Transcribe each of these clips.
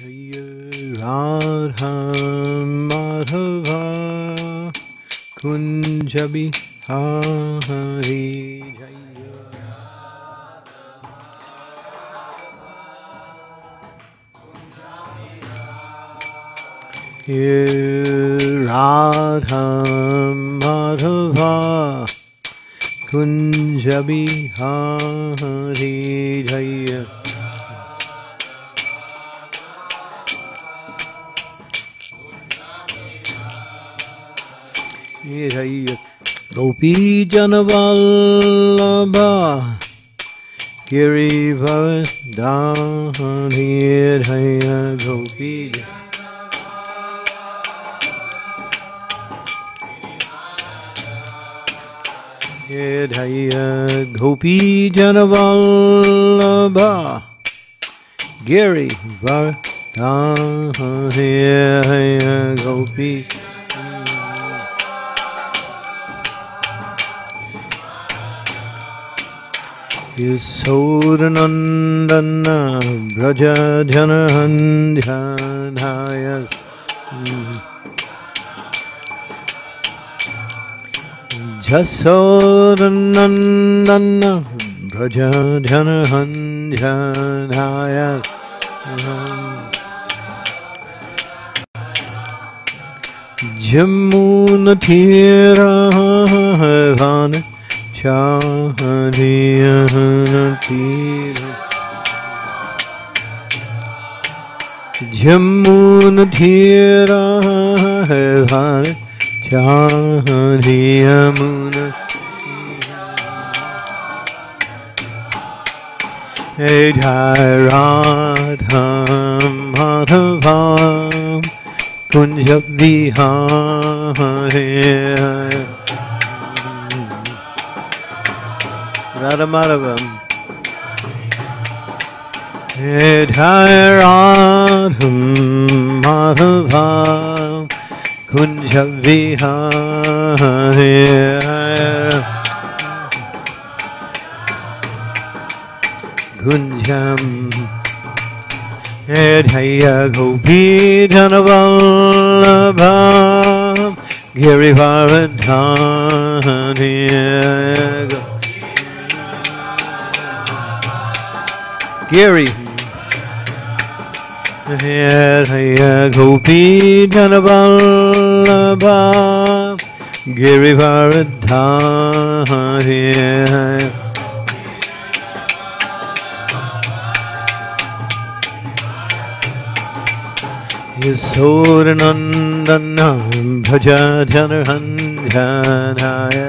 Jaya Radha Madhava Kunjabi Hari Jaya Radha Madhava Kunjabi Hari Jaya Gopi Janavallabha Giri Varadhani Jaya Gopi Jaya Gopi Janavallabha Giri Varadhani Jaya Gopi किशोरनन्दन व्रजधनहन्ध्यानाय झसोरनन्दन व्रजधनहन्ध्यानाय Jammu न थी रहा है इच्छा हरिहनतीर धीरा है भार चाहमुन हे Radha Madhava Kunj Vihar Jai Radham Madhava Kunja Vihari Kunjam Jaya Gopi Dhanavallabha Girivaradhani Giri Jaya Gopi Dhanavallabha Girivaradhari Yasodhanandana Bhaja Janarhandhanaya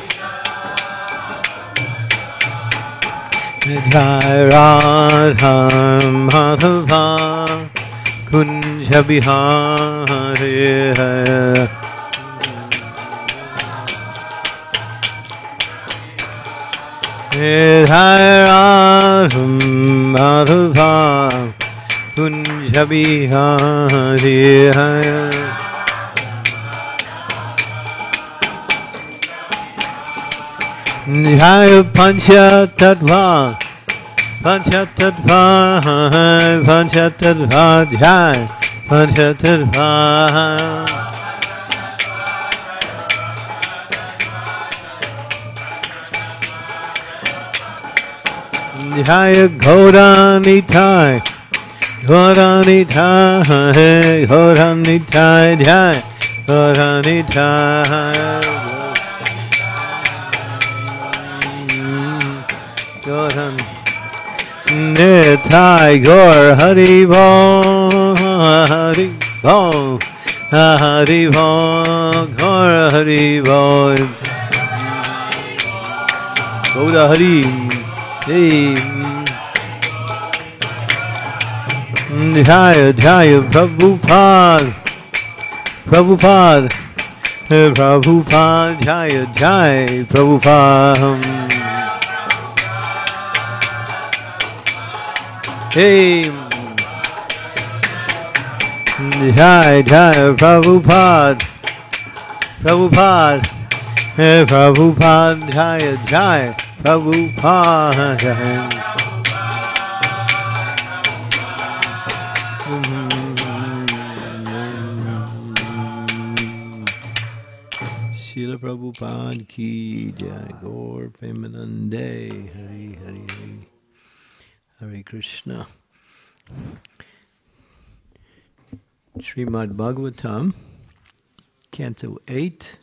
Jai Radha Madhava Kunja Bihari Jai Radha Madhava Kunja Bihari Nihaya Panchatattva Panchatattva Panchatattva Jai Panchatattva Nihaya Ghoranithai Ghoranithai Ghoranithai Jai Ghoranithai Gauranitai Nitai Gaur Hari Bo Hari Bo Hari Bo Gaur Hari Bo Gaura Hari Hey Jaya Jaya Prabhupada. Prabhupada. Prabhupada Jaya Jaya Prabhupada Hey Jai Jai Prabhupada Prabhupada Prabhupada Jaya Jaya Prabhupada Srila Prabhupada ki jai Gaur Premanande Hari Hari Hari Hari Krishna. Srimad Bhagavatam Canto 8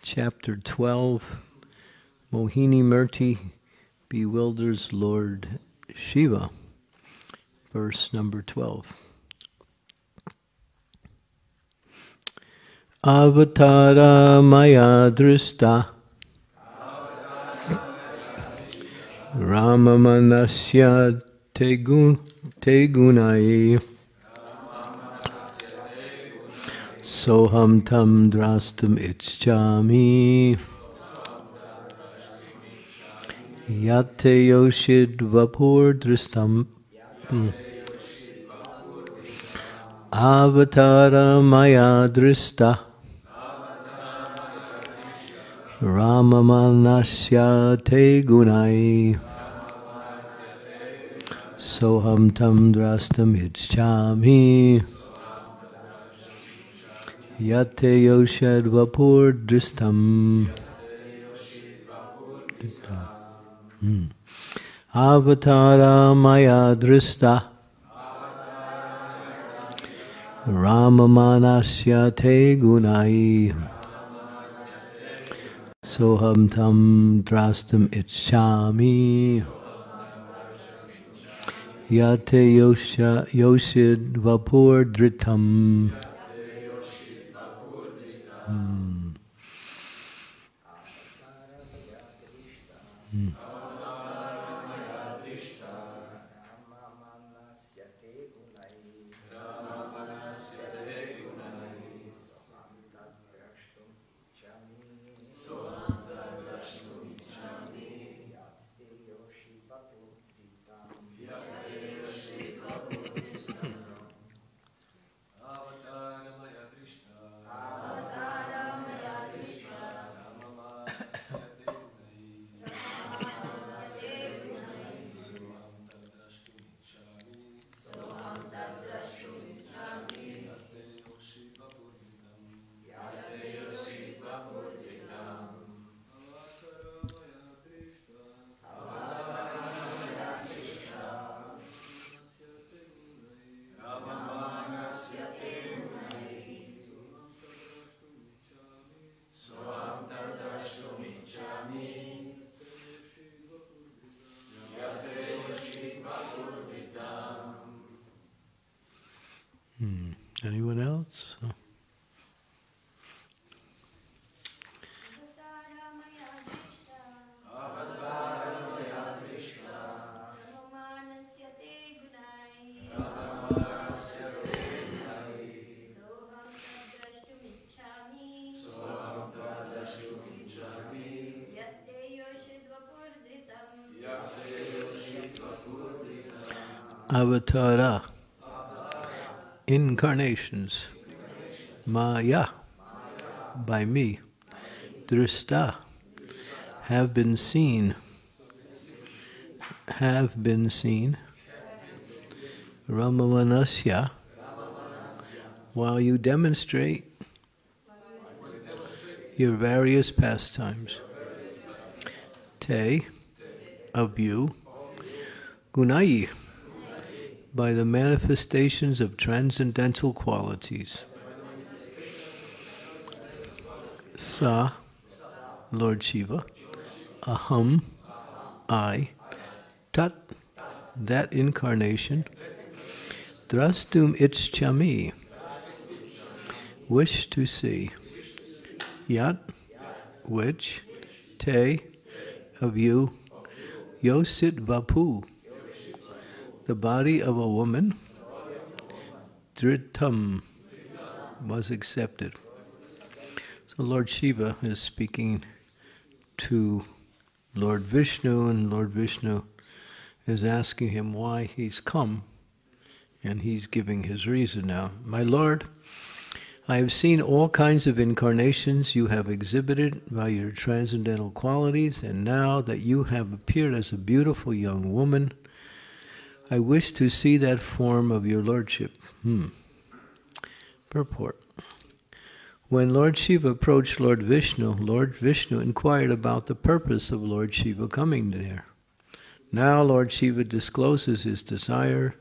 Chapter 12 Mohini Murti bewilders Lord Shiva verse number 12 Avatara Maya Drista Ramamanasya Tegun Tegunai. Soham Tam Drastam Ichchami. Yate Yoshid Vapur Dristam hmm. Avatara Maya Drista Ramamanasya te Soham tam drastam ichchami Yate yoshad vapur dristam. Hmm. Avatara maya drista. Ramamanasya te gunai Soham tam drastam ichchami Yate yosha yoshid vapur dritam hmm. Hmm. Avatara. Incarnations. Maya. By me. Drista have been seen. Have been seen. Ramamanasya. While you demonstrate your various pastimes. Te. Of you. Gunai by the manifestations of transcendental qualities. Sa, Lord Shiva, Aham, I, Tat, that incarnation, Drastum Ichchami, wish to see, Yat, which, Te, of you, Yosit Vapu, the body of a woman, Dritam, was accepted. So Lord Shiva is speaking to Lord Vishnu, and Lord Vishnu is asking him why he's come, and he's giving his reason now. My Lord, I have seen all kinds of incarnations you have exhibited by your transcendental qualities, and now that you have appeared as a beautiful young woman, I wish to see that form of your lordship. Hmm. Purport. When Lord Shiva approached Lord Vishnu, Lord Vishnu inquired about the purpose of Lord Shiva coming there. Now Lord Shiva discloses his desire.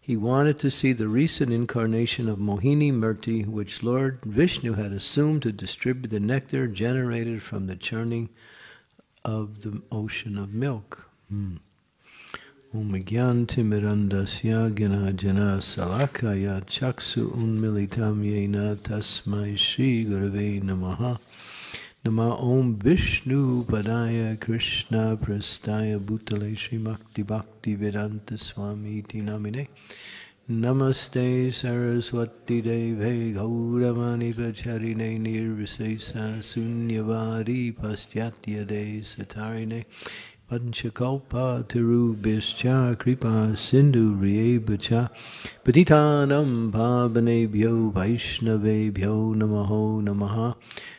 He wanted to see the recent incarnation of Mohini Murti, which Lord Vishnu had assumed to distribute the nectar generated from the churning of the ocean of milk. Hmm. Om Gyantimirandasya Gyanajana Salakaya Chaksu Unmilitam Yena Tasmai Shri Gurave Namaha. Nama Om Vishnu Padaya Krishna Prastaya Bhutale Shri Makti Bhakti Vedanta Swami Iti Namine Namaste Saraswati Deve Gauravani Pacharine Nirvisesa Sunyavadi Pastyatya De Satarine Panchakalpa Tirubhischa Kripa Sindhu Riebacha Patitanam Pavanebhyo Vaishnavebhyo Namaho Namaha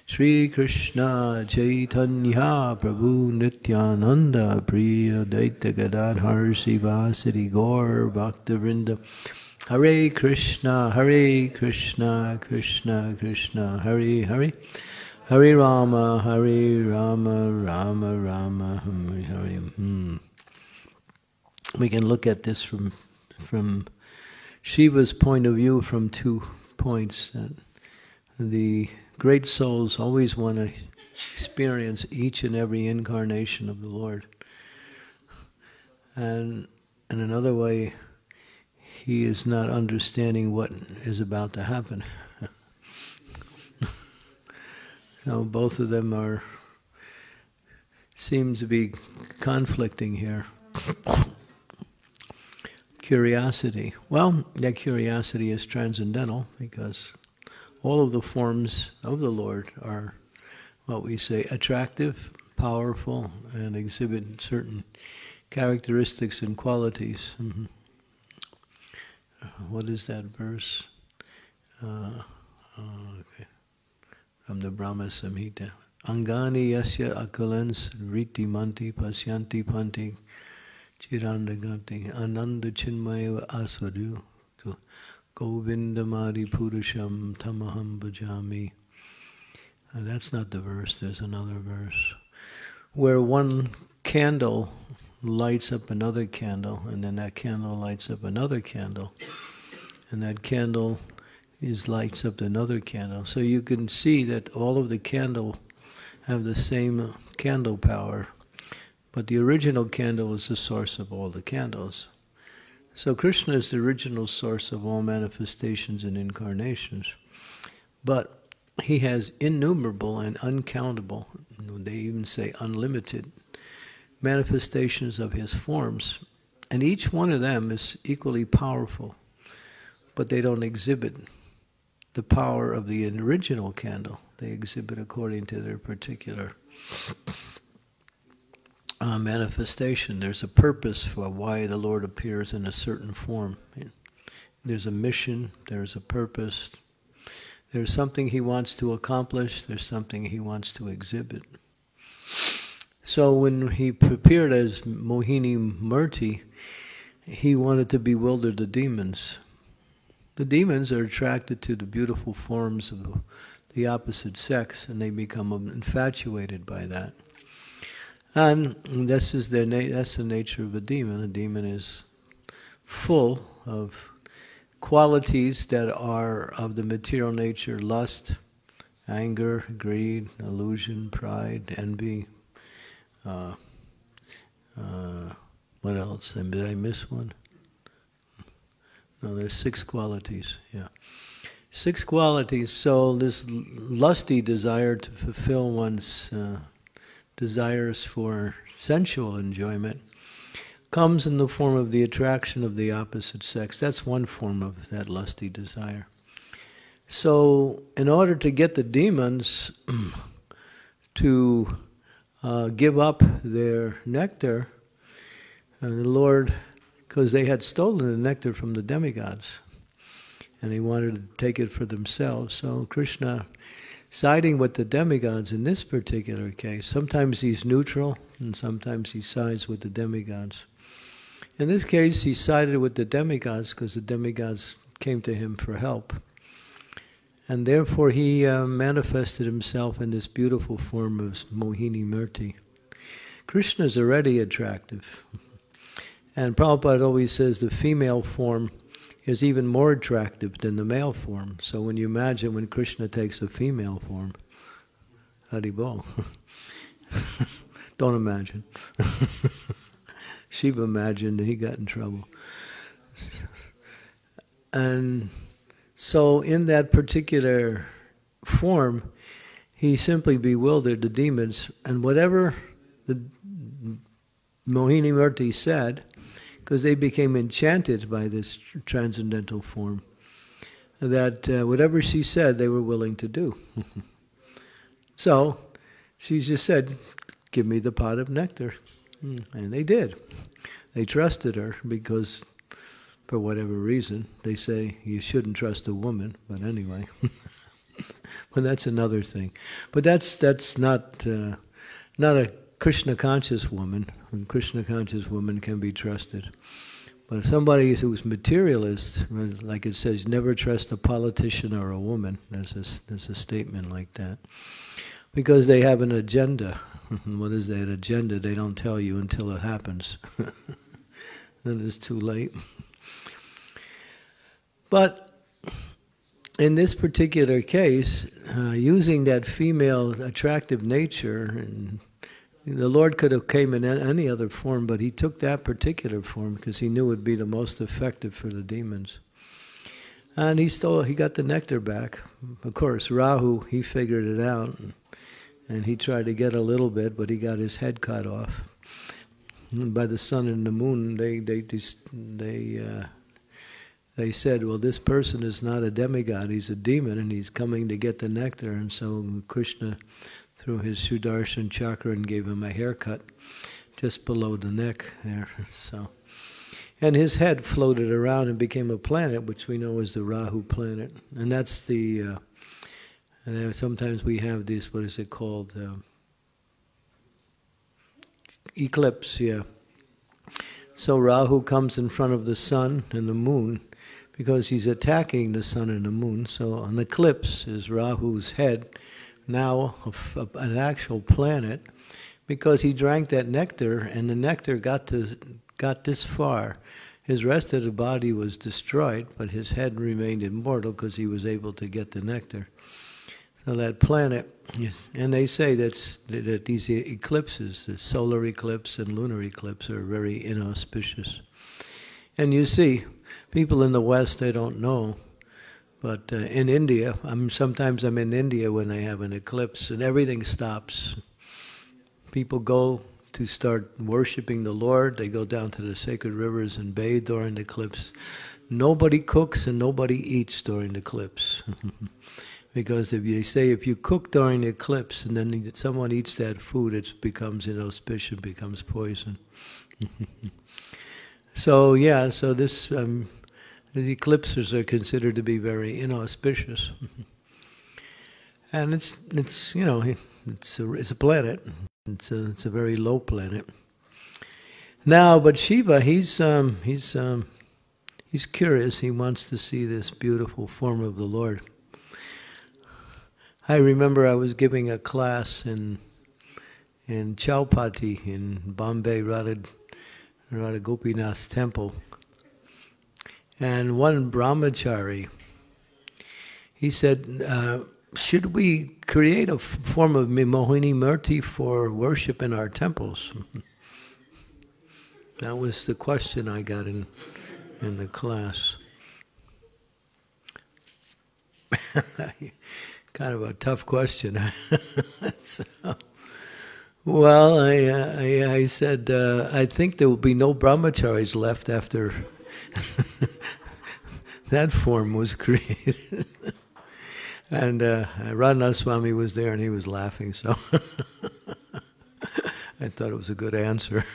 Shri Krishna Chaitanya Prabhu Nityananda Priya Daita Gadadhar Sivasati Gaur Bhaktivinoda Hare Krishna Hare Krishna Krishna Krishna Hare Hare Hare Rama, Hare Rama, Rama Rama, Hare Hare. Hmm. We can look at this from from Shiva's point of view from two points. That the great souls always want to experience each and every incarnation of the Lord. And in another way, he is not understanding what is about to happen. So both of them are seem to be conflicting here. curiosity. Well, that curiosity is transcendental because all of the forms of the Lord are what we say attractive, powerful, and exhibit certain characteristics and qualities. Mm-hmm. What is that verse? Uh, uh, from the Brahma Samhita. Angani yasya akalans riti manti pasyanti panti chirandaganti ananda chinmaya asvadu govindamadi purusham tamaham bhajami. That's not the verse, there's another verse. Where one candle lights up another candle, and then that candle lights up another candle, and that candle is lights up another candle. So you can see that all of the candle have the same candle power, but the original candle is the source of all the candles. So Krishna is the original source of all manifestations and incarnations, but he has innumerable and uncountable, they even say unlimited, manifestations of his forms, and each one of them is equally powerful, but they don't exhibit the power of the original candle. They exhibit according to their particular uh, manifestation. There's a purpose for why the Lord appears in a certain form. There's a mission, there's a purpose, there's something He wants to accomplish, there's something He wants to exhibit. So when He appeared as Mohini Murti, He wanted to bewilder the demons the demons are attracted to the beautiful forms of the, opposite sex and they become infatuated by that. And this is their na- that's the nature of a demon. A demon is full of qualities that are of the material nature lust, anger, greed, illusion, pride, envy. Uh, uh, what else? Did I miss one? No, there's six qualities, yeah. Six qualities. So this lusty desire to fulfill one's uh, desires for sensual enjoyment comes in the form of the attraction of the opposite sex. That's one form of that lusty desire. So, in order to get the demons to uh, give up their nectar, uh, the Lord, because they had stolen the nectar from the demigods, and they wanted to take it for themselves. So Krishna, siding with the demigods in this particular case, sometimes he's neutral, and sometimes he sides with the demigods. In this case, he sided with the demigods because the demigods came to him for help. And therefore, he uh, manifested himself in this beautiful form of Mohini Murti. Krishna is already attractive. And Prabhupada always says the female form is even more attractive than the male form. So when you imagine when Krishna takes a female form, Haribol. Don't imagine. Shiva imagined and he got in trouble. And so, in that particular form, he simply bewildered the demons, and whatever the Mohini Murti said, because they became enchanted by this transcendental form, that uh, whatever she said, they were willing to do. so, she just said, Give me the pot of nectar. Hmm, and they did. They trusted her because for whatever reason. They say you shouldn't trust a woman, but anyway. well, that's another thing. But that's that's not uh, not a Krishna conscious woman. A Krishna conscious woman can be trusted. But somebody who's materialist, like it says, never trust a politician or a woman. There's a, there's a statement like that. Because they have an agenda. what is that agenda? They don't tell you until it happens. then it's too late. But in this particular case, uh, using that female attractive nature, and the Lord could have came in any other form, but He took that particular form because He knew it would be the most effective for the demons. And he stole, he got the nectar back. Of course, Rahu, he figured it out, and, he tried to get a little bit, but he got his head cut off. And by the sun and the moon, they they they, they uh, they said, well, this person is not a demigod, he's a demon, and he's coming to get the nectar. And so Krishna threw his Sudarshan chakra and gave him a haircut just below the neck there. So, and his head floated around and became a planet, which we know is the Rahu planet, and that's the. Uh, and sometimes we have this. What is it called? Uh, eclipse. Yeah. So Rahu comes in front of the sun and the moon, because he's attacking the sun and the moon. So an eclipse is Rahu's head, now an actual planet, because he drank that nectar and the nectar got to got this far. His rest of the body was destroyed, but his head remained immortal because he was able to get the nectar. So that planet, and they say that's, that these eclipses, the solar eclipse and lunar eclipse, are very inauspicious. And you see, people in the West, they don't know. But uh, in India, I'm sometimes I'm in India when they have an eclipse and everything stops. People go to start worshiping the Lord. They go down to the sacred rivers and bathe during the eclipse. Nobody cooks and nobody eats during the eclipse. because if you say if you cook during the eclipse and then someone eats that food, it becomes inauspicious, becomes poison. so yeah, so this um, the eclipses are considered to be very inauspicious. and it's, it's you know, it's a, it's a planet. It's a, it's a very low planet. Now, but Shiva, he's, um, he's, um, he's curious. He wants to see this beautiful form of the Lord. I remember I was giving a class in in Chowpatty in Bombay Radha, Radha Gopinath temple and one brahmachari, he said, uh, should we create a form of Mohini Murti for worship in our temples? that was the question I got in, in the class. kind of a tough question. so, Well, I, uh, I, I, said, uh, I think there will be no brahmacharis left after that form was created. and uh, Swami was there and he was laughing, so I thought it was a good answer.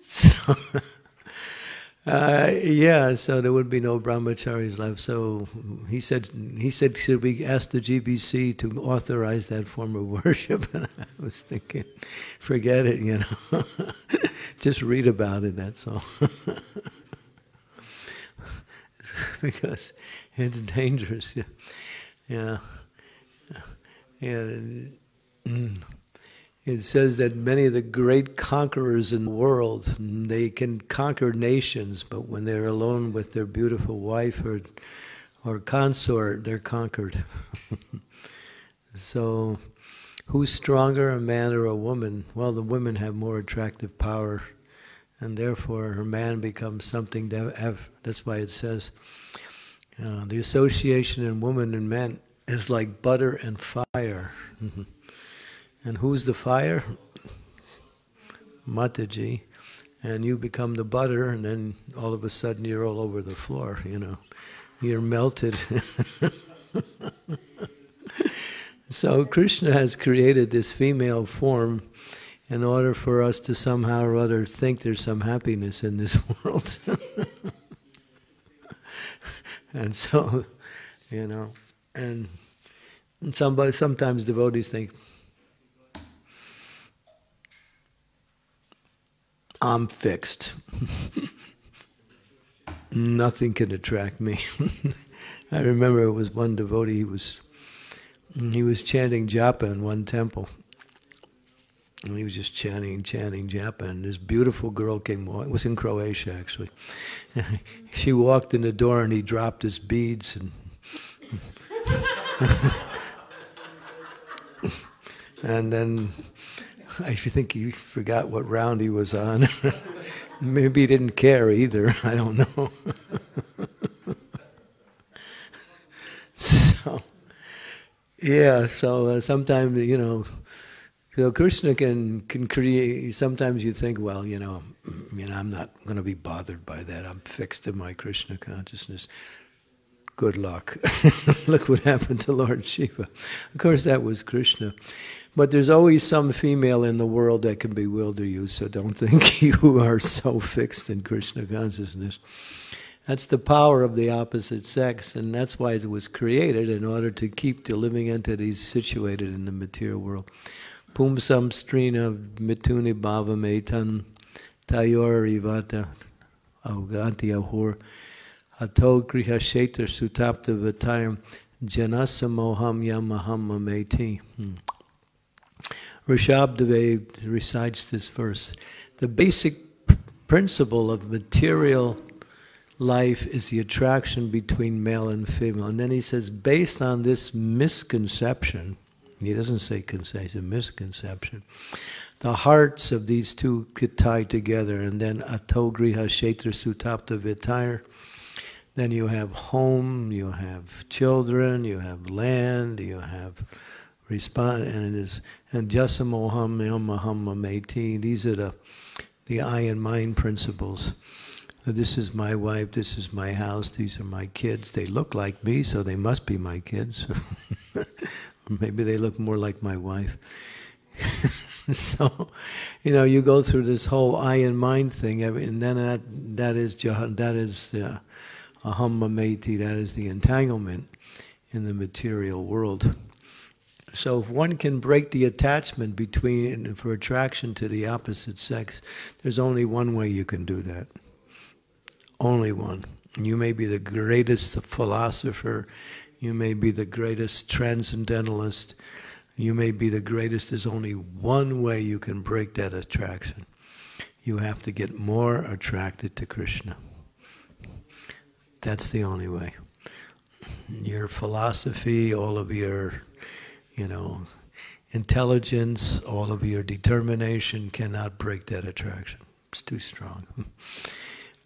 so, uh, yeah, so there would be no brahmacharis left. So he said, he said, should we ask the GBC to authorize that form of worship? And I was thinking, forget it, you know, just read about it. That's all, because it's dangerous. Yeah, yeah, yeah. It says that many of the great conquerors in the world they can conquer nations but when they're alone with their beautiful wife or or consort they're conquered. So who's stronger a man or a woman? Well the women have more attractive power and therefore a man becomes something to have that's why it says uh, the association in woman and men is like butter and fire And who's the fire? Mataji. And you become the butter, and then all of a sudden you're all over the floor, you know. You're melted. so Krishna has created this female form in order for us to somehow or other think there's some happiness in this world. and so, you know, and, and somebody, sometimes devotees think, I'm fixed. Nothing can attract me. I remember it was one devotee, he was, he was chanting japa in one temple. And he was just chanting, chanting japa, and this beautiful girl came. It was in Croatia, actually. she walked in the door, and he dropped his beads, and and then I think he forgot what round he was on. Maybe he didn't care either. I don't know. so, yeah. So uh, sometimes you know, so Krishna can can create. Sometimes you think, well, you know, you know, I'm not going to be bothered by that. I'm fixed in my Krishna consciousness. Good luck. Look what happened to Lord Shiva. Of course, that was Krishna. But there's always some female in the world that can bewilder you, so don't think you are so fixed in Krishna consciousness. That's the power of the opposite sex, and that's why it was created in order to keep the living entities situated in the material world. Pumsam strina mituni bhava metan tayor ivata avgati ahur ato griha shetar sutapta vatayam janasa yamaham mameti. Hmm. Hmm. Recites this verse. The basic principle of material life is the attraction between male and female. And then he says, based on this misconception, he doesn't say conception, misconception, the hearts of these two could tie together, and then atogriha kshetra sutapta vitayar. Then you have home, you have children, you have land, you have respond, and it is and jasamoham meti. These are the the I and mind principles. This is my wife. This is my house. These are my kids. They look like me, so they must be my kids. Maybe they look more like my wife. so, you know, you go through this whole I and mind thing, and then that that is that is uh, aham mameti. That is the entanglement in the material world. So if one can break the attachment between for attraction to the opposite sex, there's only one way you can do that. Only one. You may be the greatest philosopher, you may be the greatest transcendentalist, you may be the greatest. There's only one way you can break that attraction. You have to get more attracted to Krishna. That's the only way. Your philosophy, all of your you know, intelligence, all of your determination cannot break that attraction. It's too strong.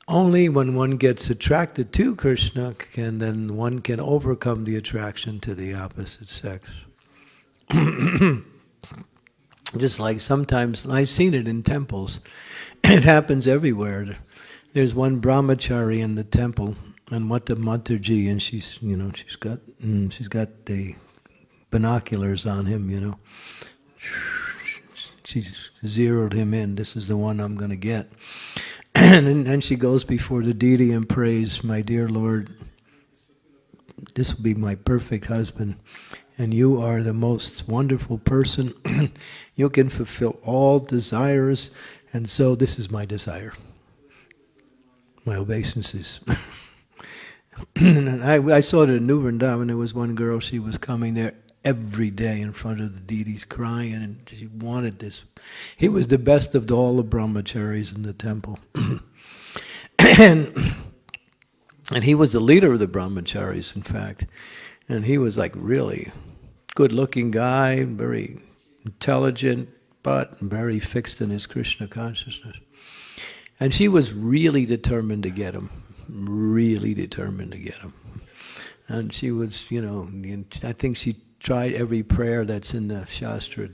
Only when one gets attracted to Krishna can then one can overcome the attraction to the opposite sex. Just like sometimes, I've seen it in temples. It happens everywhere. There's one brahmachari in the temple, and Mata Mataji, and she's, you know, she's got, mm, she's got the binoculars on him, you know. She zeroed him in. This is the one I'm going to get. and then she goes before the deity and prays, My dear Lord, this will be my perfect husband. And you are the most wonderful person. you can fulfill all desires. And so this is my desire. My obeisances. and I, I saw it in New Vrindavan. There was one girl, she was coming there every day in front of the deities crying and she wanted this. He was the best of all the brahmacharis in the temple. and, and he was the leader of the brahmacharis, in fact. And he was like really good looking guy, very intelligent, but very fixed in his Krishna consciousness. And she was really determined to get him, really determined to get him. And she was, you know, I think she tried every prayer that's in the Shastra.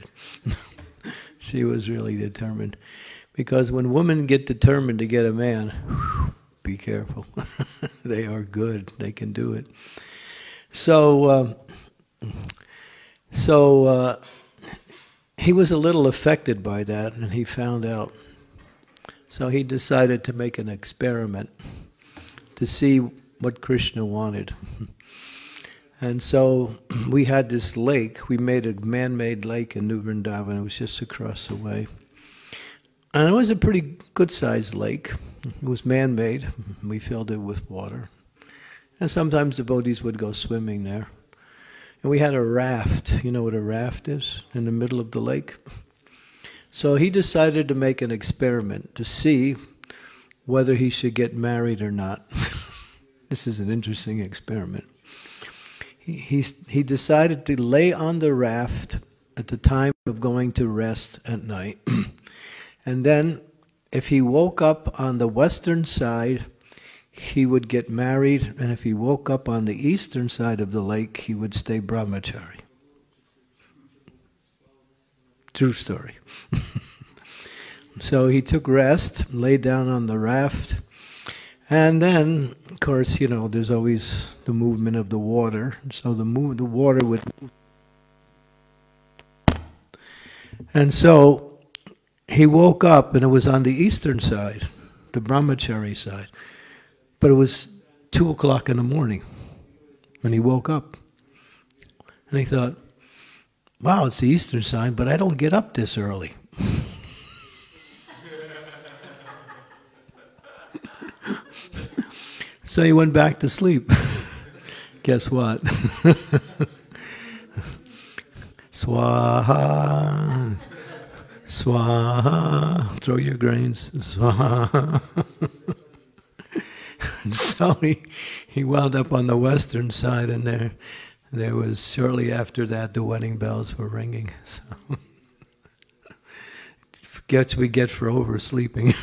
she was really determined. Because when women get determined to get a man, be careful. they are good. They can do it. So, uh, so uh, he was a little affected by that, and he found out. So he decided to make an experiment to see what Krishna wanted. And so we had this lake. We made a man-made lake in New Vrindavan. It was just across the way. And it was a pretty good-sized lake. It was man-made. We filled it with water. And sometimes devotees would go swimming there. And we had a raft. You know what a raft is? In the middle of the lake. So he decided to make an experiment to see whether he should get married or not. this is an interesting experiment he, he decided to lay on the raft at the time of going to rest at night. and then, if he woke up on the western side, he would get married, and if he woke up on the eastern side of the lake, he would stay brahmachari. True story. so he took rest, lay down on the raft, and then, of course, you know, there's always the movement of the water. So the move, the water would. And so he woke up, and it was on the eastern side, the brahmachari side, but it was two o'clock in the morning when he woke up, and he thought, "Wow, it's the eastern side, but I don't get up this early." So he went back to sleep. Guess what? Swaha. Swaha. Throw your grains. Swaha. so he, he wound up on the western side, and there, there was shortly after that the wedding bells were ringing. So gets we get for oversleeping.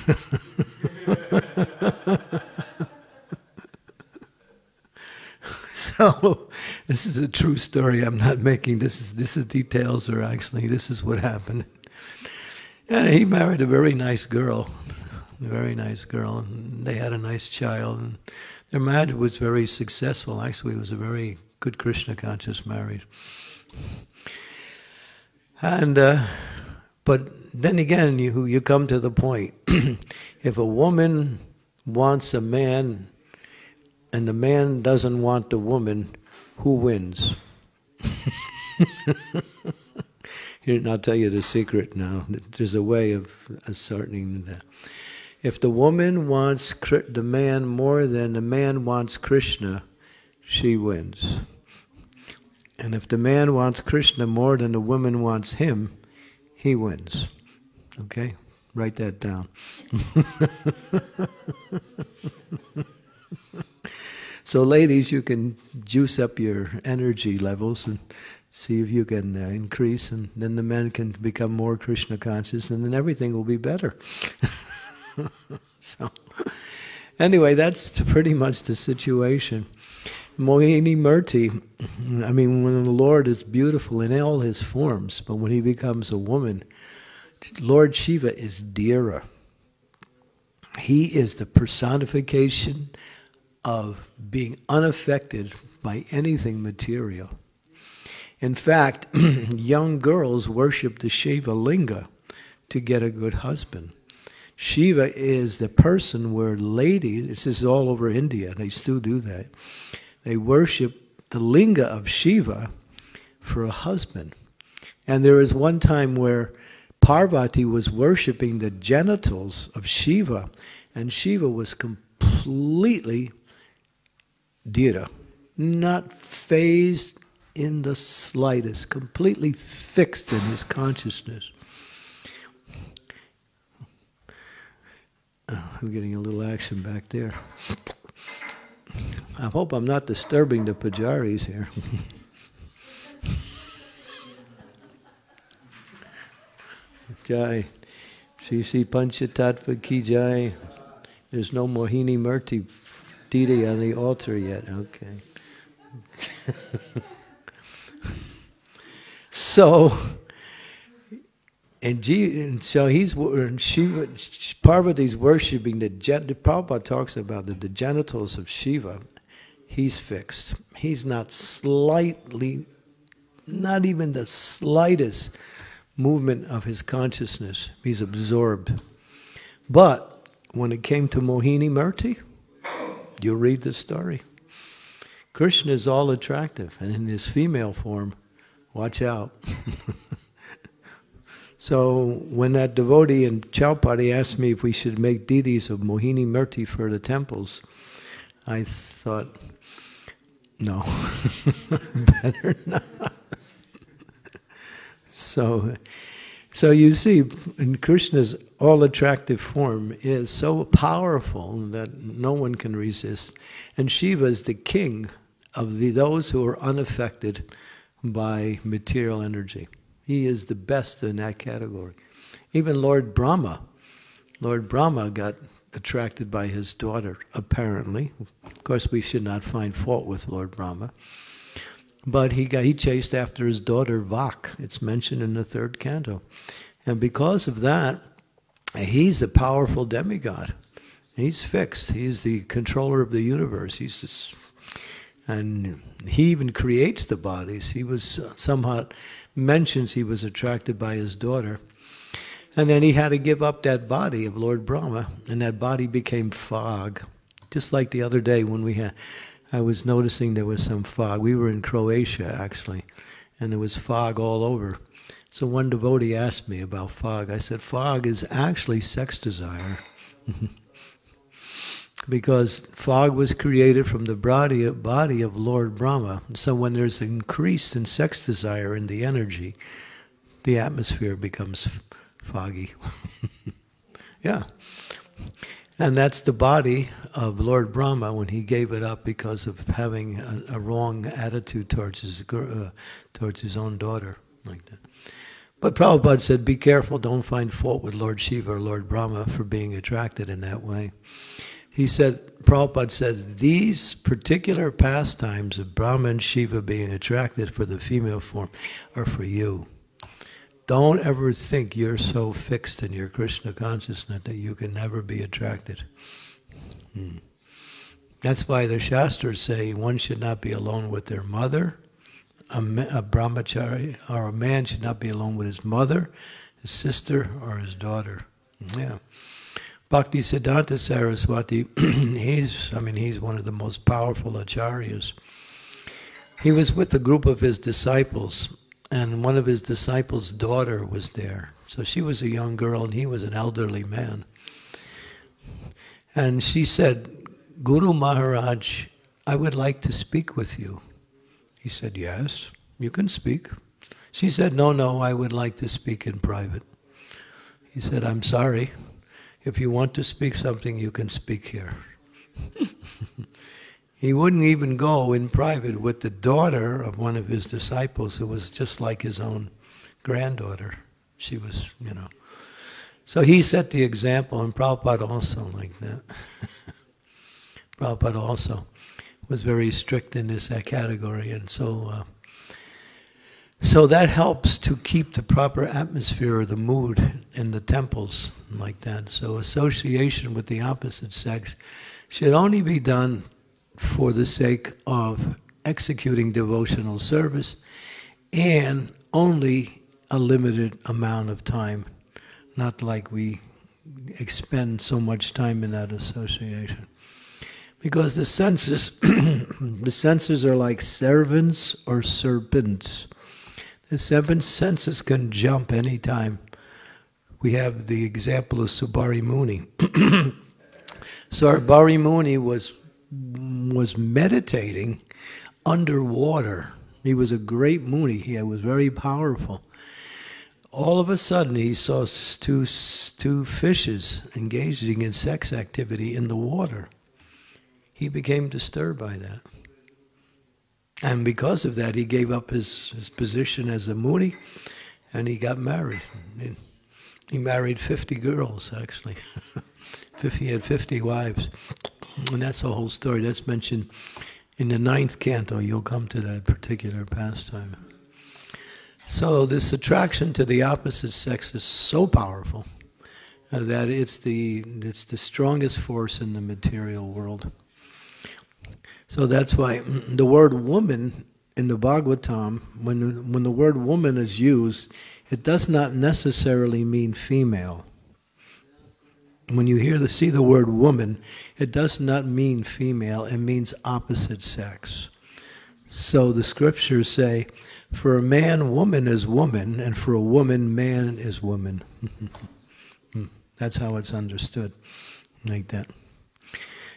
So this is a true story. I'm not making this. Is, this is details, or actually, this is what happened. And he married a very nice girl, a very nice girl, and they had a nice child. And their marriage was very successful. Actually, it was a very good Krishna conscious marriage. And uh, but then again, you you come to the point. if a woman wants a man and the man doesn't want the woman, who wins? Here, I'll tell you the secret now. There's a way of ascertaining that. If the woman wants the man more than the man wants Krishna, she wins. And if the man wants Krishna more than the woman wants him, he wins. Okay? Write that down. So, ladies, you can juice up your energy levels and see if you can uh, increase, and then the men can become more Krishna conscious, and then everything will be better. so, anyway, that's pretty much the situation. Mohini Murti, I mean, when the Lord is beautiful in all his forms, but when he becomes a woman, Lord Shiva is dearer. He is the personification of being unaffected by anything material. In fact, young girls worship the Shiva Linga to get a good husband. Shiva is the person where ladies, this is all over India, they still do that. They worship the linga of Shiva for a husband. And there was one time where Parvati was worshiping the genitals of Shiva, and Shiva was completely Dhira, not phased in the slightest, completely fixed in his consciousness. Oh, I'm getting a little action back there. I hope I'm not disturbing the pujaris here. Jai. CC Panchatattva Ki Jai. There's no Mohini Murti Didi on the altar yet. Okay. so, and, G, and so he's Shiva, Parvati's worshiping the, the Prabhupada talks about the, the genitals of Shiva. He's fixed. He's not slightly, not even the slightest movement of his consciousness. He's absorbed. But when it came to Mohini Murti, you read the story. Krishna is all attractive, and in his female form, watch out. So when that devotee in Chowpatty asked me if we should make deities of Mohini Murti for the temples, I thought, no, better not. so, so you see, in Krishna's all-attractive form is so powerful that no one can resist, and Shiva is the king of the, those who are unaffected by material energy. He is the best in that category. Even Lord Brahma, Lord Brahma got attracted by his daughter, apparently. Of course, we should not find fault with Lord Brahma. But he got he chased after his daughter Vak. It's mentioned in the third canto. And because of that, he's a powerful demigod. He's fixed. He's the controller of the universe. He's just, and he even creates the bodies. He was uh, somewhat mentions he was attracted by his daughter. And then he had to give up that body of Lord Brahma, and that body became fog. Just like the other day when we had, I was noticing there was some fog. We were in Croatia actually, and there was fog all over. So one devotee asked me about fog. I said, fog is actually sex desire. because fog was created from the body, body of Lord Brahma. So when there's an increase in sex desire in the energy, the atmosphere becomes foggy. yeah. And that's the body of Lord Brahma when he gave it up because of having a, a wrong attitude towards his, uh, towards his own daughter, like that. But Prabhupada said, be careful, don't find fault with Lord Shiva or Lord Brahma for being attracted in that way he said, Prabhupada says, these particular pastimes of Brahma and Shiva being attracted for the female form are for you. Don't ever think you're so fixed in your Krishna consciousness that you can never be attracted. Hmm. That's why the Shastras say one should not be alone with their mother, a, a brahmachari, or a man should not be alone with his mother, his sister, or his daughter. Yeah. Bhakti Siddhanta Saraswati, he's, I mean, he's one of the most powerful acharyas. He was with a group of his disciples, and one of his disciples' daughter was there. So she was a young girl, and he was an elderly man. And she said, Guru Maharaj, I would like to speak with you. He said, Yes, you can speak. She said, No, no, I would like to speak in private. He said, I'm sorry, if you want to speak something, you can speak here. he wouldn't even go in private with the daughter of one of his disciples who was just like his own granddaughter. She was, you know. So he set the example, and Prabhupada also like that. Prabhupada also. Was very strict in this category, and so uh, so that helps to keep the proper atmosphere or the mood in the temples like that. So association with the opposite sex should only be done for the sake of executing devotional service and only a limited amount of time, not like we expend so much time in that association. Because the senses, the senses are like servants or serpents. The seven senses can jump anytime. We have the example of Saubhari Muni. Saubhari Muni was was meditating underwater. He was a great Muni. He was very powerful. All of a sudden, he saw two, two fishes engaging in sex activity in the water. He became disturbed by that. And because of that, he gave up his, his position as a Muni and he got married. He married 50 girls, actually. he had 50 wives. And that's the whole story. That's mentioned in the ninth canto. You'll come to that particular pastime. So, this attraction to the opposite sex is so powerful uh, that it's the, it's the strongest force in the material world. So that's why mm, the word woman in the Bhagavatam, when, when the word woman is used, it does not necessarily mean female. When you hear the see the word woman, it does not mean female, it means opposite sex. So the scriptures say, for a man, woman is woman, and for a woman, man is woman. Hmm, that's how it's understood, like that.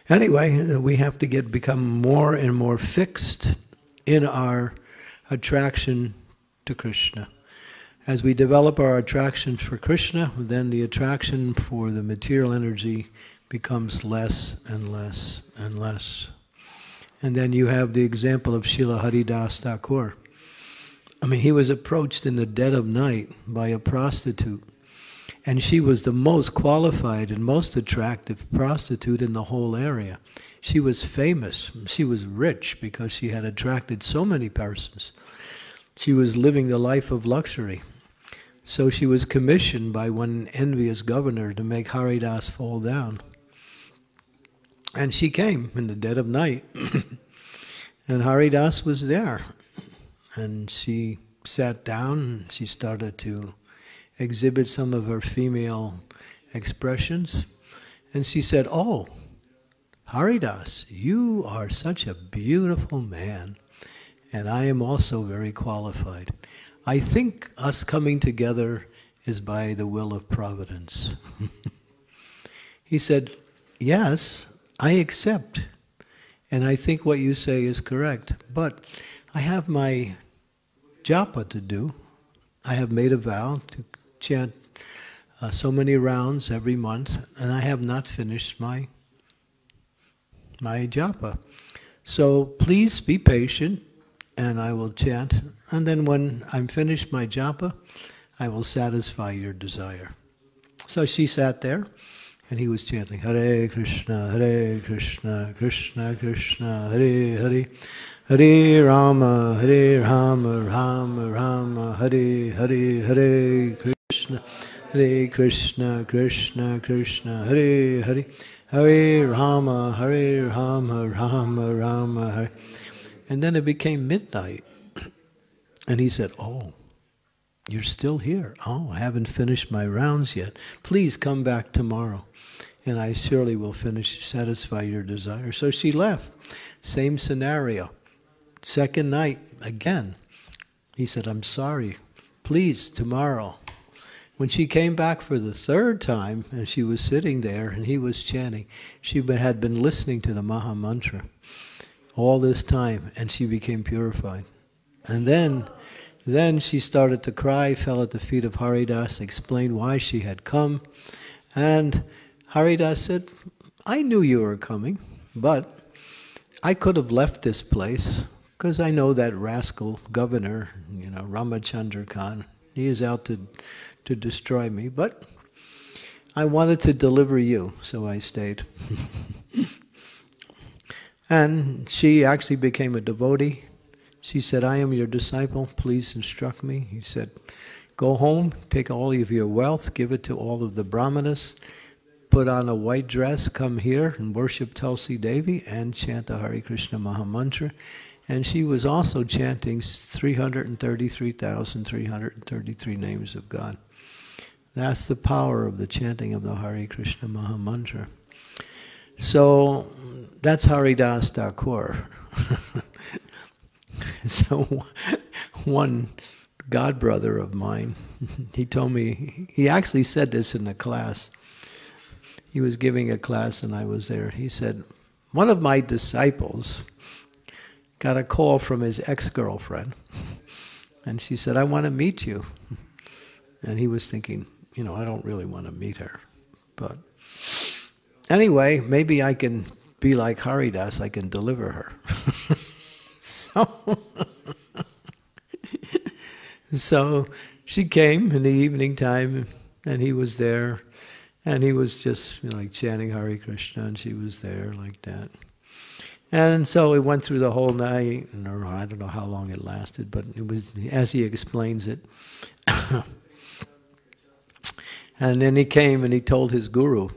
Anyway, uh, we have to get become more and more fixed in our attraction to Krishna. As we develop our attraction for Krishna, then the attraction for the material energy becomes less and less and less. And then you have the example of Srila Haridas Thakur. I mean, he was approached in the dead of night by a prostitute and she was the most qualified and most attractive prostitute in the whole area. She was famous. She was rich because she had attracted so many persons. She was living the life of luxury. So she was commissioned by one envious governor to make Haridas fall down. And she came in the dead of night. and Haridas was there. And she sat down and she started to exhibit some of her female expressions. And she said, Oh, Haridas, you are such a beautiful man, and I am also very qualified. I think us coming together is by the will of providence. he said, Yes, I accept. And I think what you say is correct. But I have my japa to do. I have made a vow to chant uh, so many rounds every month, and I have not finished my my japa. So please be patient, and I will chant. And then when I'm finished my japa, I will satisfy your desire. So she sat there, and he was chanting Hare Krishna, Hare Krishna, Krishna Krishna, Hare Hare. Hare Rama, Hare Rama, Rama Rama, Hare Hare, Hare Krishna, Hare Krishna, Krishna Krishna, Hare Hare, Hare Rama, Hare Rama, Rama Rama, Hare. And then it became midnight. And he said, Oh, you're still here. Oh, I haven't finished my rounds yet. Please come back tomorrow. And I surely will finish, satisfy your desire. So she left. Same scenario. Second night, again, he said, I'm sorry. Please, tomorrow. When she came back for the third time, and she was sitting there, and he was chanting, she had been listening to the Maha Mantra all this time, and she became purified. And then, then she started to cry, fell at the feet of Haridas, explained why she had come, and Haridas said, I knew you were coming, but I could have left this place because I know that rascal governor, you know, Ramachandra Khan, he is out to, to destroy me. But I wanted to deliver you, so I stayed. And she actually became a devotee. She said, I am your disciple, please instruct me. He said, Go home, take all of your wealth, give it to all of the brahmanas, put on a white dress, come here and worship Tulsi Devi and chant the Hare Krishna Mahamantra. And she was also chanting 333,333 names of God. That's the power of the chanting of the Hare Krishna Mahamantra. So that's Haridas Thakur. so one god brother of mine, he told me, he actually said this in a class. He was giving a class and I was there. He said, one of my disciples got a call from his ex-girlfriend and she said, I want to meet you. And he was thinking, you know, I don't really want to meet her. But anyway, maybe I can be like Haridas, I can deliver her. so, so she came in the evening time and he was there and he was just you know, like chanting Hare Krishna and she was there like that. And so we went through the whole night, or I don't know how long it lasted, but it was as he explains it. And then he came and he told his guru,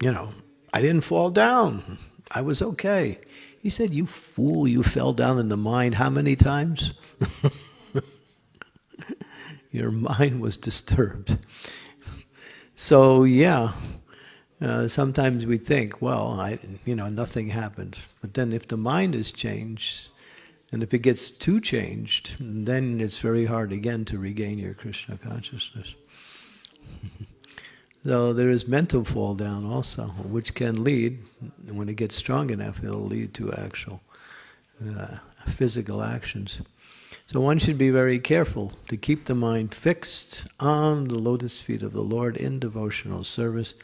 you know, I didn't fall down. I was okay. He said, You fool, you fell down in the mind how many times? Your mind was disturbed. So, yeah, uh, sometimes we think, well, I, you know, nothing happened. But then if the mind is changed, and if it gets too changed, then it's very hard again to regain your Krishna consciousness. So there is mental fall down also, which can lead, when it gets strong enough, it'll lead to actual uh, physical actions. So one should be very careful to keep the mind fixed on the lotus feet of the Lord in devotional service,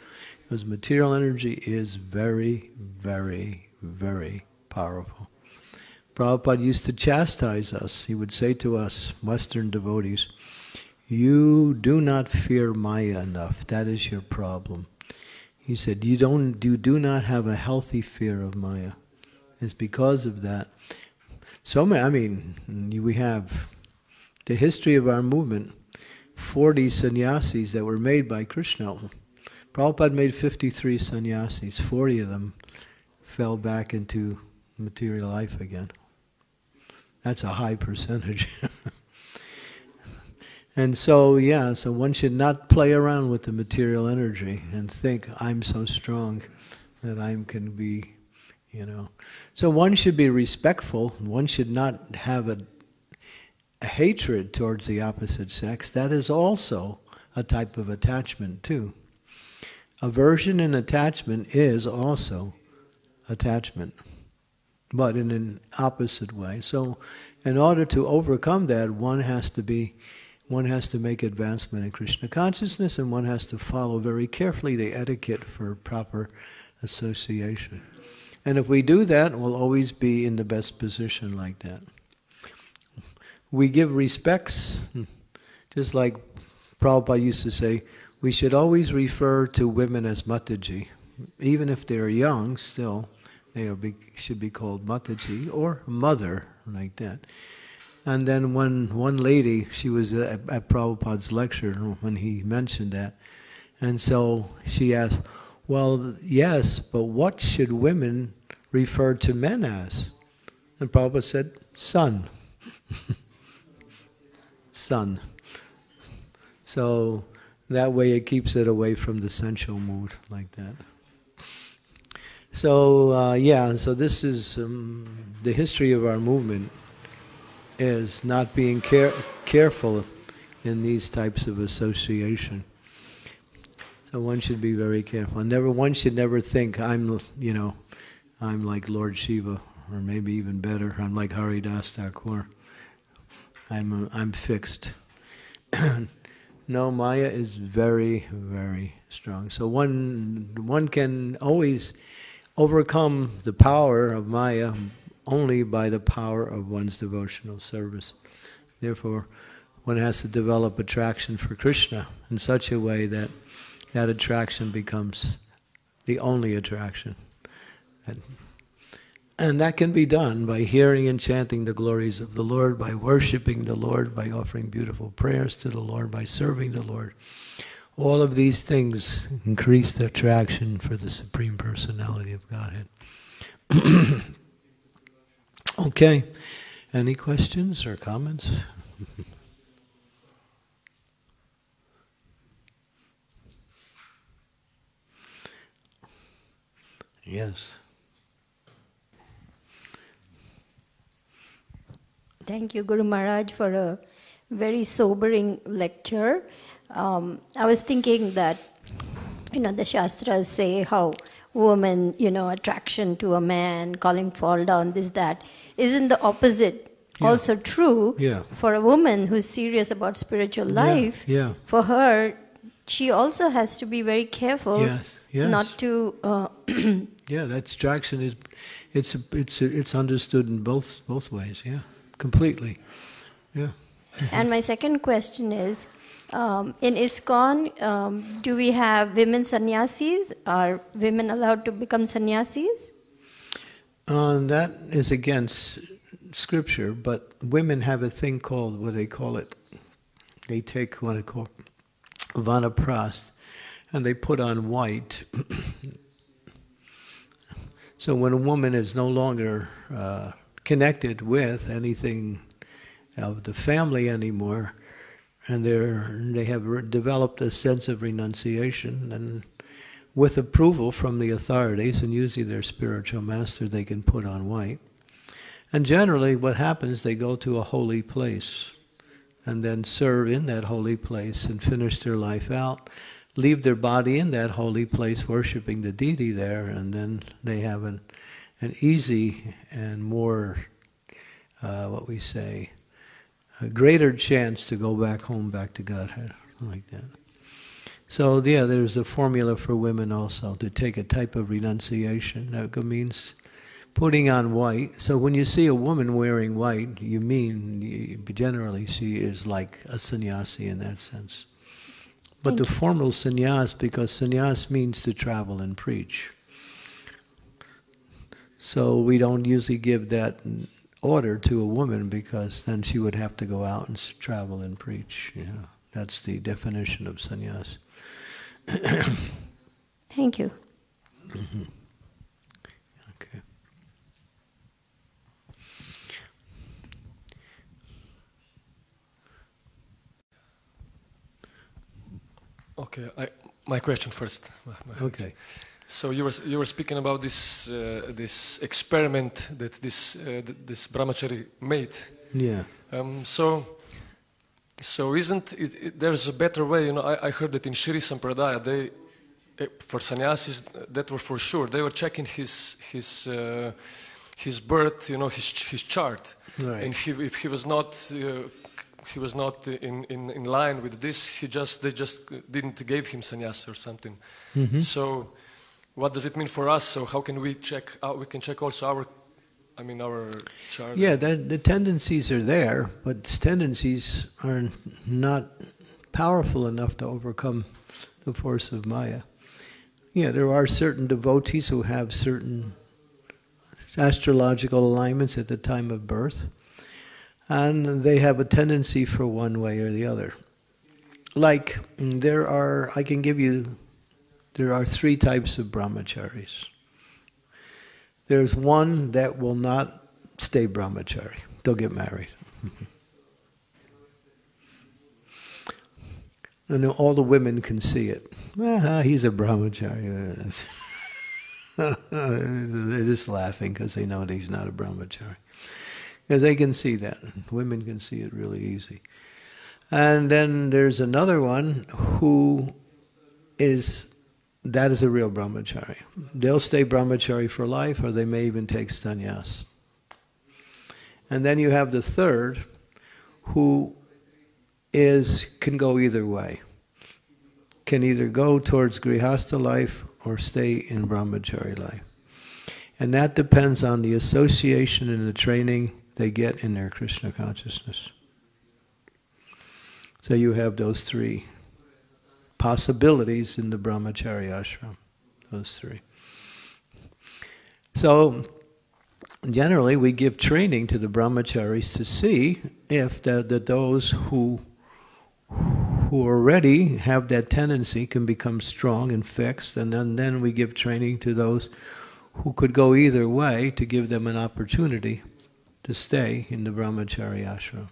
because material energy is very, very, very powerful. Prabhupada used to chastise us. He would say to us, Western devotees, you do not fear Maya enough. That is your problem. He said, you, don't, you do not have a healthy fear of Maya. It's because of that. So I mean, we have the history of our movement, 40 sannyasis that were made by Krishna. Prabhupada made 53 sannyasis, 40 of them fell back into material life again. That's a high percentage. And so, yeah, so one should not play around with the material energy and think, I'm so strong that I can be, you know. So one should be respectful. One should not have a, a hatred towards the opposite sex. That is also a type of attachment, too. Aversion and attachment is also attachment, but in an opposite way. So, in order to overcome that, one has to be one has to make advancement in Krishna consciousness and one has to follow very carefully the etiquette for proper association. And if we do that, we'll always be in the best position like that. We give respects, just like Prabhupada used to say, we should always refer to women as Mataji. Even if they're young, still, they be, should be called Mataji or mother, like that. And then one, one lady, she was at, at Prabhupada's lecture when he mentioned that. And so she asked, well, yes, but what should women refer to men as? And Prabhupada said, son. son. So that way it keeps it away from the sensual mood like that. So uh, yeah, so this is um, the history of our movement is not being care careful in these types of association. So one should be very careful. And never one should never think I'm you know I'm like Lord Shiva or maybe even better I'm like Haridas Thakur. I'm I'm fixed. no, Maya is very very strong. So one one can always overcome the power of Maya only by the power of one's devotional service. Therefore, one has to develop attraction for Krishna in such a way that that attraction becomes the only attraction. And And that can be done by hearing and chanting the glories of the Lord, by worshiping the Lord, by offering beautiful prayers to the Lord, by serving the Lord. All of these things increase the attraction for the Supreme Personality of Godhead. okay. Any questions or comments? yes. Thank you, Guru Maharaj, for a very sobering lecture. Um, I was thinking that, you know, the Shastras say how woman, you know, attraction to a man, calling fall down, this, that. Isn't the opposite Yeah. also true Yeah. for a woman who's serious about spiritual life? yeah. For her, she also has to be very careful Yes, yes. not to. Uh, Yeah, that distraction is, it's it's it's understood in both both ways. Yeah, completely. Yeah. And my second question is um, in ISKCON, um, do we have women sannyasis? Are women allowed to become sannyasis? Uh, that is against scripture, but women have a thing called what they call it. They take what they call vanaprast, and they put on white. so when a woman is no longer uh, connected with anything of the family anymore, and they have developed a sense of renunciation and with approval from the authorities and usually their spiritual master they can put on white. And generally what happens they go to a holy place and then serve in that holy place and finish their life out leave their body in that holy place worshiping the deity there and then they have an, an easy and more uh, what we say a greater chance to go back home back to godhead like that so yeah, there's a formula for women also to take a type of renunciation. That means putting on white. So when you see a woman wearing white, you mean generally she is like a sannyasi in that sense. But Thank the you. formal sannyas, because sannyas means to travel and preach. So we don't usually give that order to a woman because then she would have to go out and travel and preach. Yeah, that's the definition of sannyas. Thank you. Mm-hmm. Okay. Okay, I, my question first. Okay. So you were you were speaking about this uh, this experiment that this uh, th- this brahmachari made. Yeah. Um, so so isn't it, it, there's a better way? You know, I, I heard that in Shri Sampradaya they eh, for sannyasis that were for sure they were checking his his uh, his birth, you know, his his chart, Right. and he, if he was not. Uh, he was not in, in, in line with this. He just they just didn't give him sannyas or something. So, what does it mean for us? So how can we check? Out, we can check also our, I mean our chart. Yeah, the tendencies are there, but tendencies are not powerful enough to overcome the force of Maya. Yeah, there are certain devotees who have certain astrological alignments at the time of birth, and they have a tendency for one way or the other. Like, there are, I can give you, there are three types of brahmacharis. There's one that will not stay brahmachari. They'll get married. and all the women can see it. Ah, he's a brahmachari. They're just laughing because they know that he's not a brahmachari. Because they can see that. Women can see it really easy. And then there's another one who is that is a real brahmachari. They'll stay brahmachari for life, or they may even take sannyas. And then you have the third, who is can go either way. Can either go towards grihastha life or stay in brahmachari life. And that depends on the association and the training they get in their Krishna consciousness. So you have those three possibilities in the brahmacharya ashram. Those three. So generally we give training to the brahmacharis to see if the, the those who who already have that tendency can become strong and fixed, and then, then we give training to those who could go either way to give them an opportunity to stay in the brahmacharya ashram.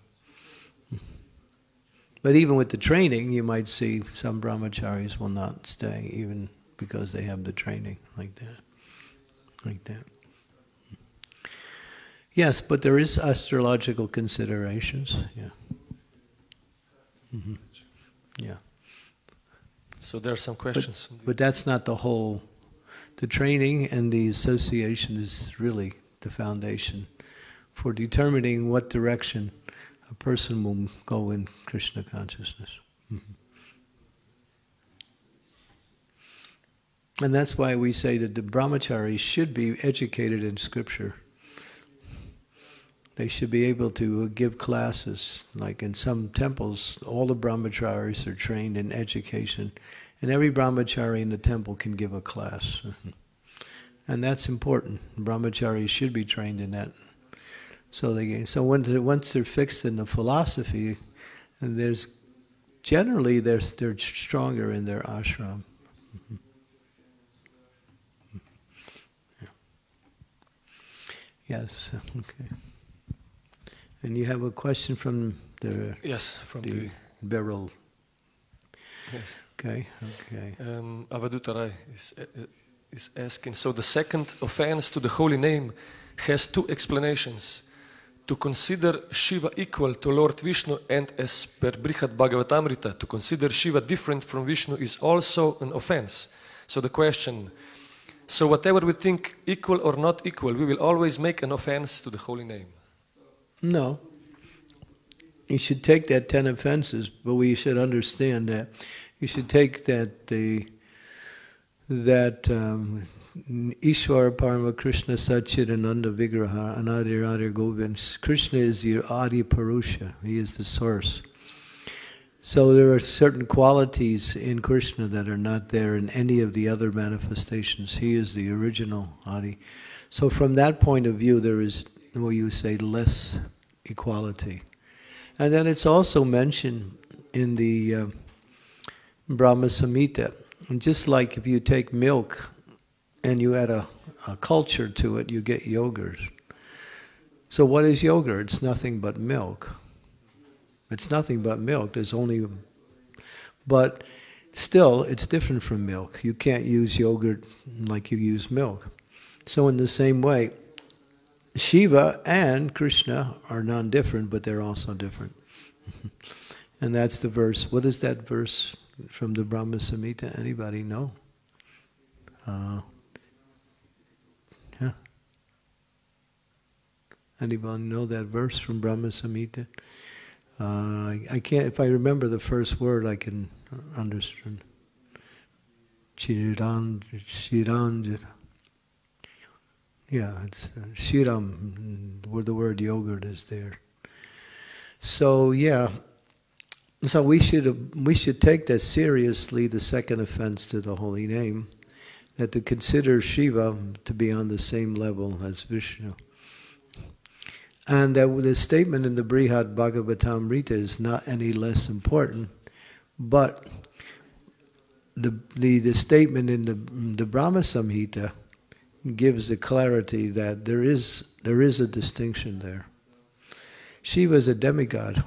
But even with the training, you might see some brahmacharis will not stay, even because they have the training like that. Like that. Yes, but there is astrological considerations. Yeah. Mm-hmm. Yeah. So there are some questions. But, but that's not the whole. The training and the association is really the foundation for determining what direction a person will go in Krishna consciousness. Mm-hmm. And that's why we say that the brahmacharis should be educated in scripture. They should be able to give classes. Like in some temples, all the brahmacharis are trained in education, and every brahmachari in the temple can give a class. And that's important. Brahmacharis should be trained in that. So they so once they're, once they're fixed in the philosophy, there's generally they're they're stronger in their ashram. Yes. Okay. And you have a question from the yes from the, the Beryl. yes. Okay. Okay. Um, Avadutarai is uh, is asking. So the second offense to the holy name has two explanations. To consider Shiva equal to Lord Vishnu and as per Brihad Bhagavatamrita, to consider Shiva different from Vishnu is also an offense. So the question, so whatever we think equal or not equal, we will always make an offense to the holy name. No. You should take that ten offenses, but we should understand that you should take that the that um, Ishwara Parama Krishna Satchidananda Vigraha Anadir Adir Govind. Krishna is the Adi Purusha. He is the source. So there are certain qualities in Krishna that are not there in any of the other manifestations. He is the original Adi. So from that point of view, there is, what you say, less equality. And then it's also mentioned in the uh, Brahma Samhita. And just like if you take milk and you add a, a culture to it, you get yogurt. So what is yogurt? It's nothing but milk. It's nothing but milk. There's only, but still, it's different from milk. You can't use yogurt like you use milk. So in the same way, Shiva and Krishna are non-different, but they're also different. and that's the verse. What is that verse from the Brahma Samhita? Anybody know? Uh, Anybody know that verse from Brahma Samhita? Uh, I, I, can't. If I remember the first word, I can understand. Chiran, Chiran. Yeah, it's uh, Shiram, where the word yogurt is there. So yeah, so we should we should take that seriously. The second offense to the holy name, that to consider Shiva to be on the same level as Vishnu. And that the statement in the Brihad Bhagavatamrita is not any less important, but the, the, the statement in the, the Brahma Samhita gives the clarity that there is, there is a distinction there. Shiva is a demigod.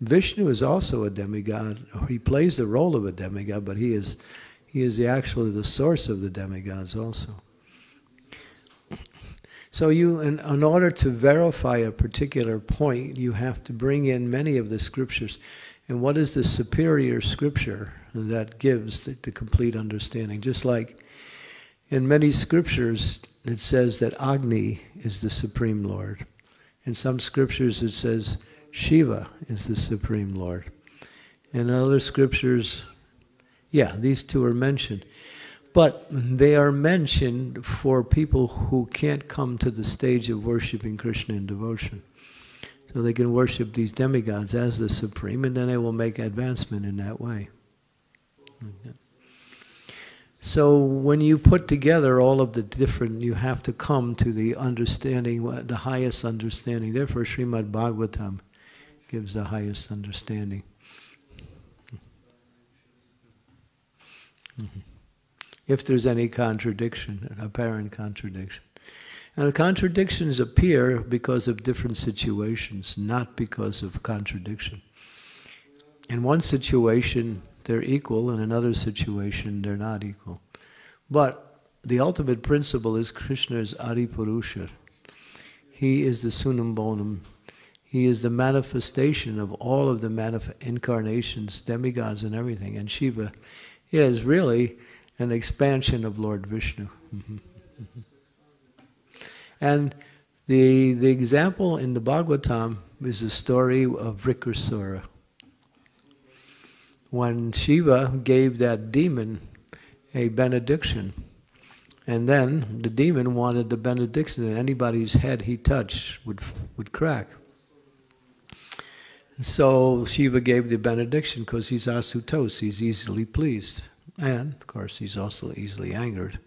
Vishnu is also a demigod. He plays the role of a demigod, but he is, he is the actually the source of the demigods also. So you, in, in, order to verify a particular point, you have to bring in many of the scriptures. And what is the superior scripture that gives the, the complete understanding? Just like in many scriptures, it says that Agni is the supreme Lord. In some scriptures, it says Shiva is the supreme Lord. In other scriptures, yeah, these two are mentioned. But they are mentioned for people who can't come to the stage of worshiping Krishna in devotion. So they can worship these demigods as the supreme, and then they will make advancement in that way. So when you put together all of the different, you have to come to the understanding, the highest understanding. Therefore, Srimad Bhagavatam gives the highest understanding. Mm-hmm. If there's any contradiction, an apparent contradiction. And contradictions appear because of different situations, not because of contradiction. In one situation, they're equal, in another situation, they're not equal. But the ultimate principle is Krishna's Adipurusha. He is the Sunam Bonam. He is the manifestation of all of the incarnations, demigods, and everything. And Shiva is really an expansion of Lord Vishnu. and the, the example in the Bhagavatam is the story of Vrikasura when Shiva gave that demon a benediction. And then the demon wanted the benediction that anybody's head he touched would, would crack. So Shiva gave the benediction because he's Ashutosh, he's easily pleased. And, of course, he's also easily angered.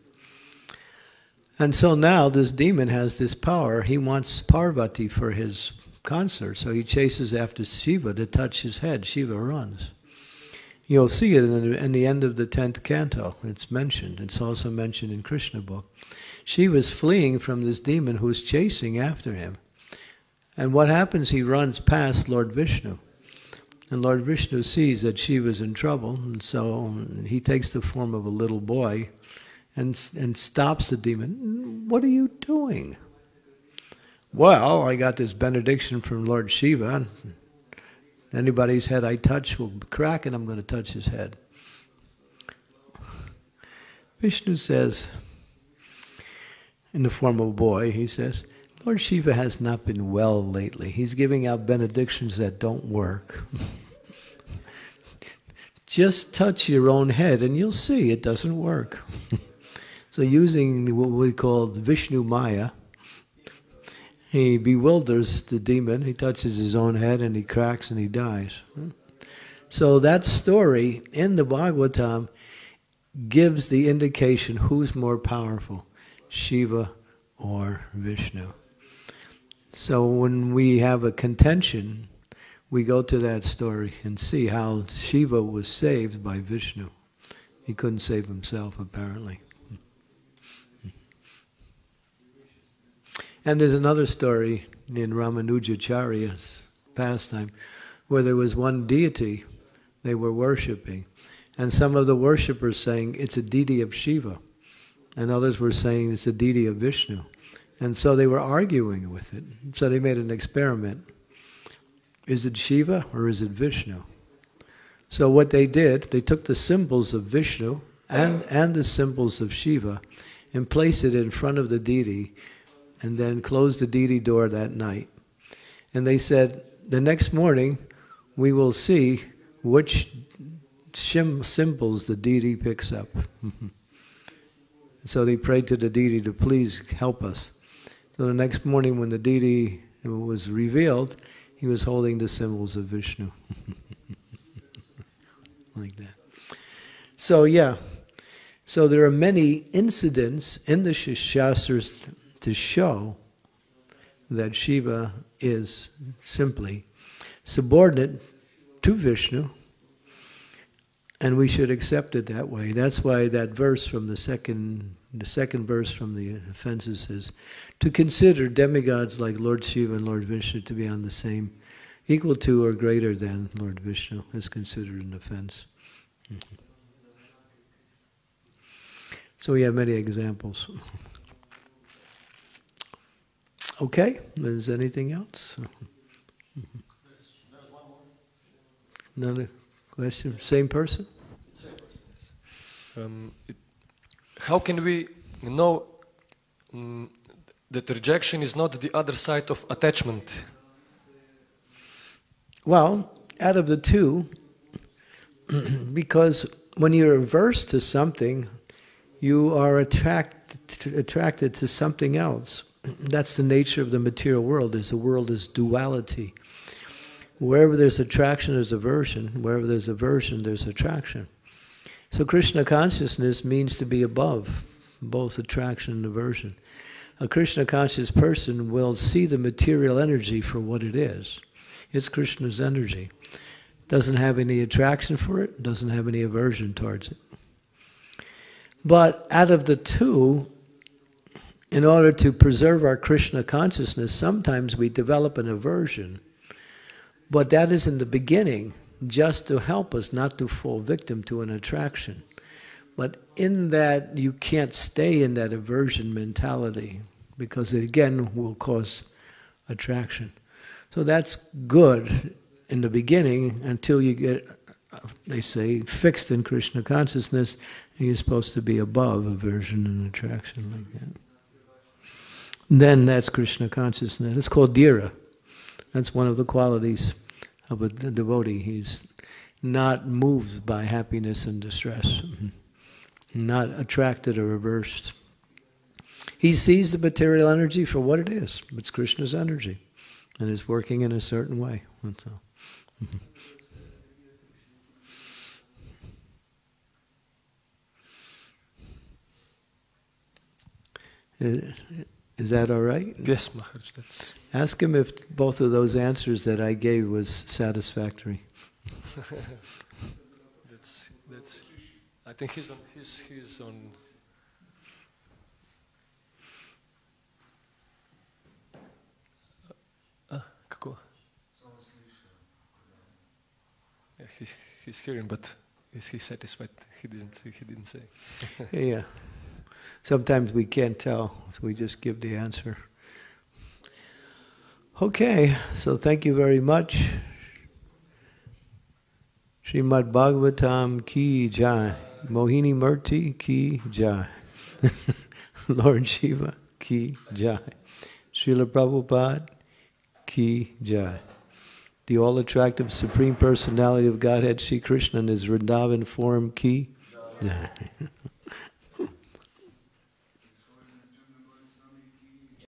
And so now this demon has this power. He wants Parvati for his consort, so he chases after Shiva to touch his head. Shiva runs. You'll see it in the, end of the 10th canto. It's mentioned. It's also mentioned in Krishna book. She was fleeing from this demon who was chasing after him. And what happens? He runs past Lord Vishnu. And Lord Vishnu sees that she was in trouble, and so he takes the form of a little boy and, and stops the demon. What are you doing? Well, I got this benediction from Lord Shiva. Anybody's head I touch will crack, and I'm going to touch his head. Vishnu says, in the form of a boy, he says, Lord Shiva has not been well lately. He's giving out benedictions that don't work. Just touch your own head and you'll see it doesn't work. so, using what we call Vishnu Maya, he bewilders the demon, he touches his own head and he cracks and he dies. So that story in the Bhagavatam gives the indication who's more powerful, Shiva or Vishnu. So when we have a contention, we go to that story and see how Shiva was saved by Vishnu. He couldn't save himself, apparently. And there's another story in Ramanujacharya's pastime where there was one deity they were worshipping. And some of the worshippers saying it's a deity of Shiva. And others were saying it's a deity of Vishnu. And so they were arguing with it. So they made an experiment. Is it Shiva or is it Vishnu? So what they did, they took the symbols of Vishnu and, and the symbols of Shiva and placed it in front of the deity and then closed the deity door that night. And they said, the next morning we will see which shim- symbols the deity picks up. so they prayed to the deity to please help us. So the next morning when the deity was revealed, he was holding the symbols of Vishnu. like that. So yeah, so there are many incidents in the Shastras to show that Shiva is simply subordinate to Vishnu, and we should accept it that way. That's why that verse from the second, the second verse from the offenses says, to consider demigods like Lord Shiva and Lord Vishnu to be on the same, equal to or greater than Lord Vishnu is considered an offense. Mm-hmm. So we have many examples. Okay, is anything else? Another question? Same person? Um, it, how can we know um, that rejection is not the other side of attachment? Well, out of the two, because when you're averse to something, you are attract, attracted to something else that's the nature of the material world is the world is duality wherever there's attraction there's aversion wherever there's aversion there's attraction So Krishna consciousness means to be above both attraction and aversion. A Krishna conscious person will see the material energy for what it is. It's Krishna's energy. Doesn't have any attraction for it, doesn't have any aversion towards it. But out of the two, in order to preserve our Krishna consciousness, sometimes we develop an aversion. But that is in the beginning, just to help us not to fall victim to an attraction. But in that, you can't stay in that aversion mentality because it again will cause attraction. So that's good in the beginning until you get, they say, fixed in Krishna consciousness, and you're supposed to be above aversion and attraction like that. Then that's Krishna consciousness. It's called dhira. That's one of the qualities of a devotee. He's not moved by happiness and distress, mm-hmm. Not attracted or reversed. He sees the material energy for what it is. It's Krishna's energy, and it's working in a certain way. That's mm-hmm. all. Is, is that all right? Yes, Maharaj, that's. Ask him if both of those answers that I gave was satisfactory. that's that's. I think he's on. He's he's on. Ah, какого? Yeah, he, he's hearing, but is he satisfied? He didn't. He didn't say. Yeah. Sometimes we can't tell, so we just give the answer. Okay, so thank you very much. Srimad Bhagavatam ki jai. Mohini Murti ki jai. Lord Shiva ki jai. Srila Prabhupada ki jai. The all attractive Supreme Personality of Godhead, Sri Krishna, in his Vrindavan form ki jai.